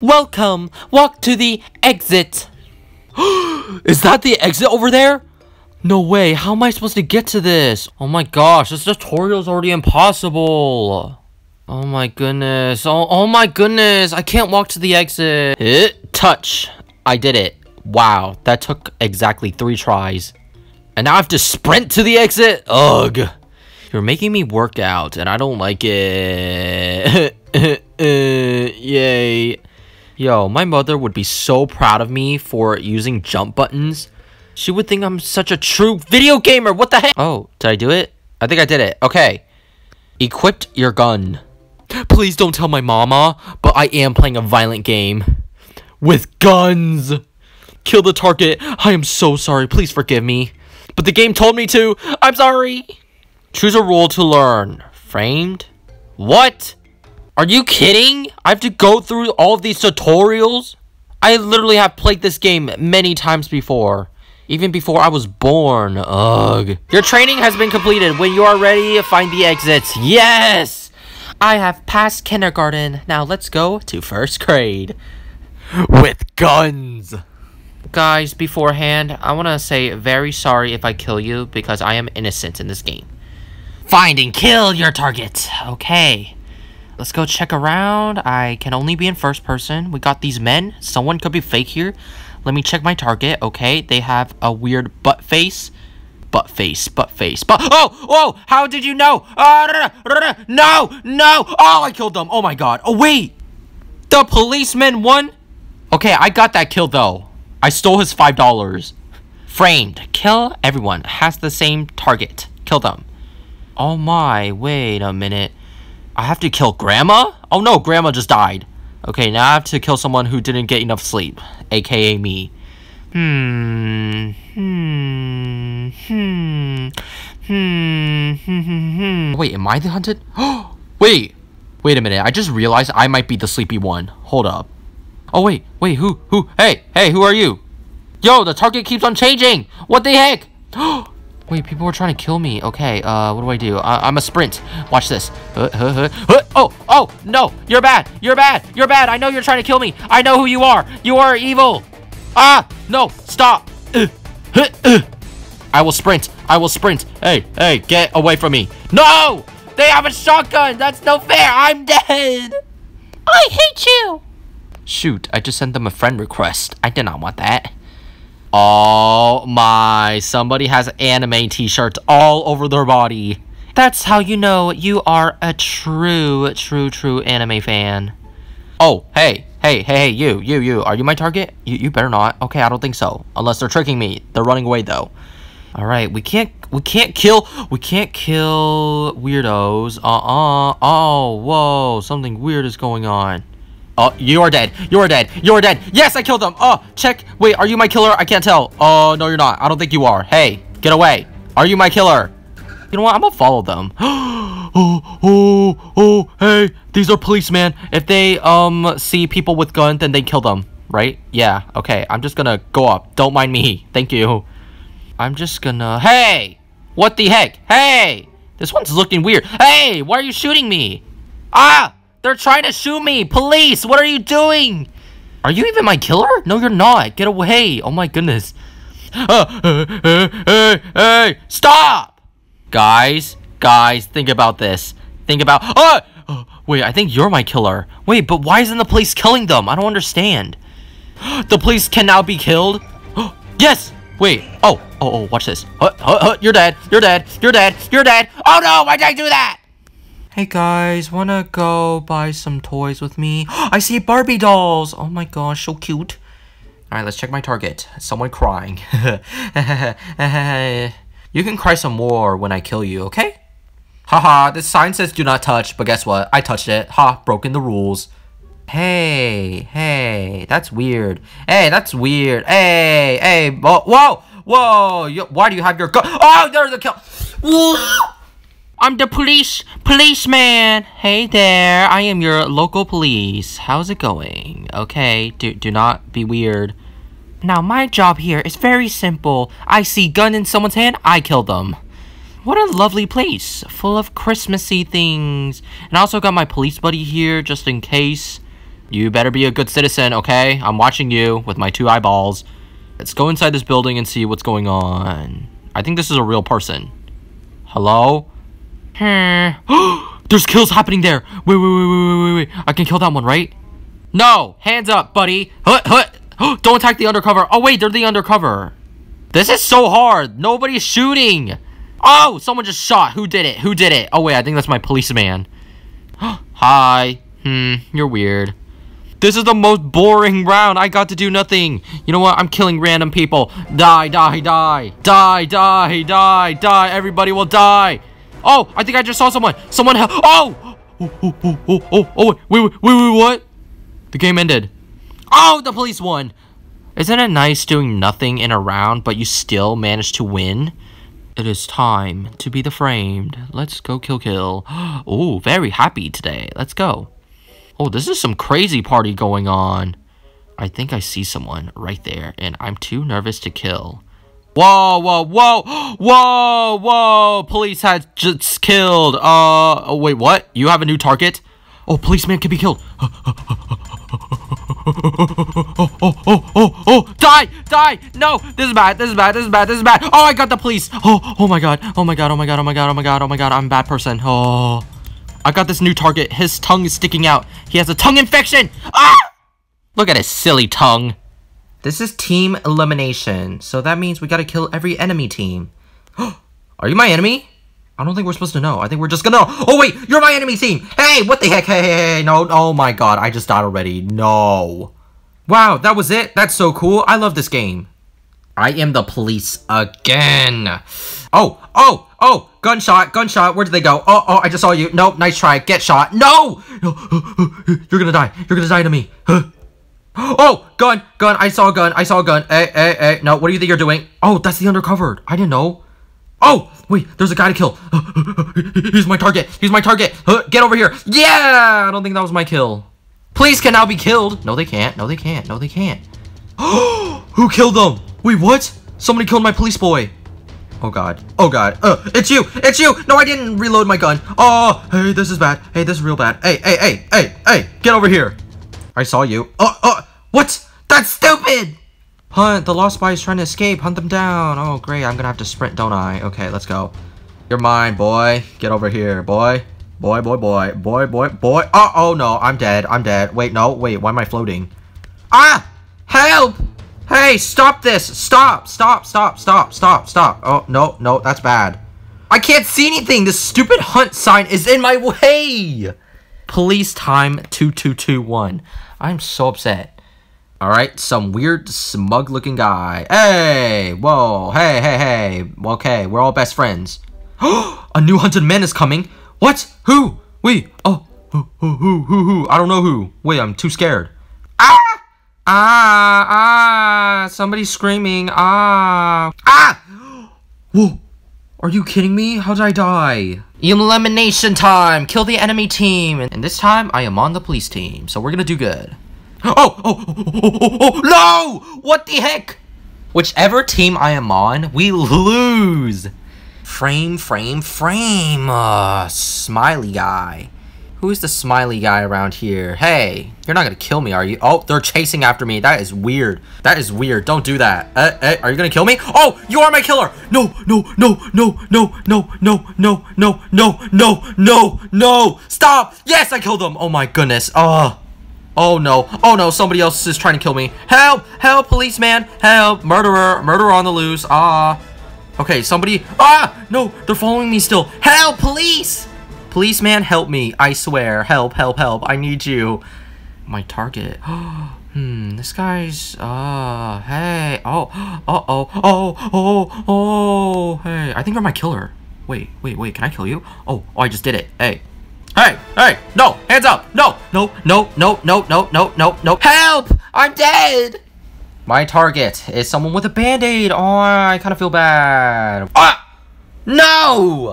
Welcome! Walk to the exit! Is that the exit over there? No way, how am I supposed to get to this? Oh my gosh, this tutorial is already impossible. Oh my goodness, oh, oh my goodness, I can't walk to the exit. Hit, touch, I did it. Wow, that took exactly three tries. And now I have to sprint to the exit? Ugh. You're making me work out, and I don't like it. yay. Yo, my mother would be so proud of me for using jump buttons. She would think I'm such a true video gamer. What the heck? Oh, did I do it? I think I did it. Okay. Equipped your gun. Please don't tell my mama, but I am playing a violent game. With guns. Kill the target. I am so sorry. Please forgive me. But the game told me to. I'm sorry. Choose a rule to learn. Framed? What? Are you kidding? I have to go through all of these tutorials? I literally have played this game many times before. Even before I was born. Ugh. Your training has been completed. When you are ready, find the exits. Yes! I have passed kindergarten. Now let's go to first grade. With guns. Guys, beforehand, I want to say very sorry if I kill you because I am innocent in this game. Find and kill your target. Okay. Let's go check around. I can only be in first person. We got these men. Someone could be fake here. Let me check my target. Okay, they have a weird butt face. Butt face, butt face, but oh, oh, how did you know? Uh, no, no, oh, I killed them. Oh my god. Oh wait, the policeman won. Okay, I got that kill though. I stole his five dollars. Framed. Kill everyone. Has the same target. Kill them. Oh my, wait a minute. I have to kill Grandma? Oh no, Grandma just died. Okay, now I have to kill someone who didn't get enough sleep, aka me. Hmm. Hmm. Hmm. Hmm. Hmm. Wait, am I the hunted? wait. Wait a minute. I just realized I might be the sleepy one. Hold up. Oh wait, wait, who, who? Hey, hey, who are you? Yo, the target keeps on changing. What the heck? Wait, people are trying to kill me. Okay, uh, what do I do? I am a sprint. Watch this. Uh, uh, uh, oh, oh, no. You're bad. You're bad. You're bad. I know you're trying to kill me. I know who you are. You are evil. Ah, no, stop. I will sprint. I will sprint. Hey, hey, get away from me. No! They have a shotgun. That's no fair. I'm dead. I hate you. Shoot, I just sent them a friend request. I did not want that. Oh my, somebody has anime t-shirts all over their body. That's how you know you are a true, true, true anime fan. Oh, hey, hey, hey, hey, you, you, you, are you my target? You, you better not. Okay, I don't think so. Unless they're tricking me. They're running away though. All right, we can't, we can't kill, we can't kill weirdos. Uh-uh. Oh, whoa, something weird is going on. Oh, you are dead. You are dead. You are dead. Yes, I killed them. Oh, check. Wait, are you my killer? I can't tell. Oh, no, you're not. I don't think you are. Hey, get away. Are you my killer? You know what? I'm gonna follow them. oh, oh, oh, hey, these are policemen. If they, um, see people with guns, then they kill them, right? Yeah, okay. I'm just gonna go up. Don't mind me. Thank you. I'm just gonna... Hey! What the heck? Hey! This one's looking weird. Hey! Why are you shooting me? Ah! They're trying to shoot me! Police! What are you doing? Are you even my killer? No, you're not. Get away. Oh my goodness. Uh, hey, hey, hey, stop! Guys, guys, think about this. Think about... Oh! Wait, I think you're my killer. Wait, but why isn't the police killing them? I don't understand. The police can now be killed? yes! Wait. Oh, oh, oh, watch this. Uh, uh, uh, you're dead. You're dead. You're dead. You're dead. Oh no, why did I do that? Hey guys, wanna go buy some toys with me? I see Barbie dolls! Oh my gosh, so cute. Alright, let's check my target. Someone crying. you can cry some more when I kill you, okay? Haha, this sign says do not touch, but guess what? I touched it. Ha, broken the rules. Hey, hey, that's weird. Hey, that's weird. Hey, hey, whoa, whoa, whoa. Why do you have your gun? Oh, there's a kill. I'm the police, policeman. Hey there, I am your local police. How's it going? Okay, do, do not be weird. Now, my job here is very simple. I see gun in someone's hand, I kill them. What a lovely place, full of Christmassy things. And I also got my police buddy here, just in case. You better be a good citizen, okay? I'm watching you with my two eyeballs. Let's go inside this building and see what's going on. I think this is a real person. Hello? There's kills happening there. Wait, wait, wait, wait, wait, wait. I can kill that one, right? No! Hands up, buddy! Don't attack the undercover! Oh, wait, they're the undercover. This is so hard! Nobody's shooting! Oh! Someone just shot! Who did it? Who did it? Oh, wait, I think that's my policeman. Hi. Hmm, you're weird. This is the most boring round. I got to do nothing. You know what? I'm killing random people. Die, die, die. Die, die, die, die. Everybody will die. Oh, I think I just saw someone. Someone help. Oh! Oh, oh, oh, oh, oh, oh, wait, wait, wait, wait, what? The game ended. Oh, the police won. Isn't it nice doing nothing in a round, but you still manage to win? It is time to be the framed. Let's go kill kill. Oh, very happy today. Let's go. Oh, this is some crazy party going on. I think I see someone right there, and I'm too nervous to kill. Whoa, whoa, whoa, whoa, whoa! Police has just killed. Uh, oh, wait, what? You have a new target? Oh, policeman can be killed. oh, oh, oh, oh, oh, die, die, no, this is bad, this is bad, this is bad, this is bad. Oh, I got the police. Oh, oh my god, oh my god, oh my god, oh my god, oh my god, oh my god, I'm a bad person. Oh, I got this new target. His tongue is sticking out. He has a tongue infection. Ah! Look at his silly tongue. This is team elimination, so that means we gotta kill every enemy team. Are you my enemy? I don't think we're supposed to know. I think we're just gonna. Oh, wait, you're my enemy team. Hey, what the heck? Hey, hey, hey, no. Oh my god, I just died already. No. Wow, that was it? That's so cool. I love this game. I am the police again. Oh, oh, oh, gunshot, gunshot. Where did they go? Oh, oh, I just saw you. No, nice try. Get shot. No! You're gonna die. You're gonna die to me. Oh, gun, gun. I saw a gun. I saw a gun. Eh, eh, eh, hey, hey, hey. No, what do you think you're doing? Oh, that's the undercover. I didn't know. Oh, wait, there's a guy to kill. He's my target. He's my target. Get over here. Yeah, I don't think that was my kill. Police can now be killed. No, they can't. No, they can't. No, they can't. Who killed them? Wait, what? Somebody killed my police boy. Oh god. Oh god. Uh, it's you. It's you. No, I didn't reload my gun. Oh, hey, this is bad. Hey, this is real bad. Hey, hey, hey, hey, hey, get over here. I saw you. Oh, oh, what? That's stupid. Hunt, the lost spy is trying to escape. Hunt them down. Oh, great. I'm gonna have to sprint, don't I? Okay, let's go. You're mine, boy. Get over here, boy. Boy, boy, boy. Boy, boy, boy. Oh, oh, no. I'm dead. I'm dead. Wait, no. Wait, why am I floating? Ah! Help! Hey, stop this! Stop! Stop, stop, stop, stop, stop. Oh, no, no, that's bad. I can't see anything! This stupid hunt sign is in my way! Police time 2221. I'm so upset. Alright, some weird, smug looking guy. Hey! Whoa, hey, hey, hey. Okay, we're all best friends. a new hunted man is coming. What? Who? Wait, oh, who, who, who, who, who? I don't know who. Wait, I'm too scared. Ah! Ah, ah, somebody's screaming. Ah, ah! Whoa, are you kidding me? How did I die? Elimination time! Kill the enemy team! And this time, I am on the police team, so we're gonna do good. Oh, oh, oh, oh, oh, oh, no! What the heck? Whichever team I am on, we lose. Frame, frame, frame. Uh, smiley guy. Who is the smiley guy around here? Hey, you're not gonna kill me, are you? Oh, they're chasing after me. That is weird. That is weird. Don't do that. Uh, uh, are you gonna kill me? Oh, you are my killer. No, no, no, no, no, no, no, no, no, no, no, no, no. Stop. Yes, I killed them. Oh my goodness. Oh. Oh no. Oh no, somebody else is trying to kill me. Help! Help, policeman! Help! Murderer! Murderer on the loose. Ah. Okay, somebody. Ah! No, they're following me still. Help, police! Policeman, help me. I swear. Help, help, help. I need you. My target. hmm, this guy's, uh, hey. Oh, uh oh, oh, oh, oh, hey. I think you're my killer. Wait, wait, wait, can I kill you? Oh, oh, I just did it. Hey, Hey, hey, no, hands up. No, no, no, no, no, no, no, no, no. Help! I'm dead! My target is someone with a band-aid. Oh, I kind of feel bad. Ah! No!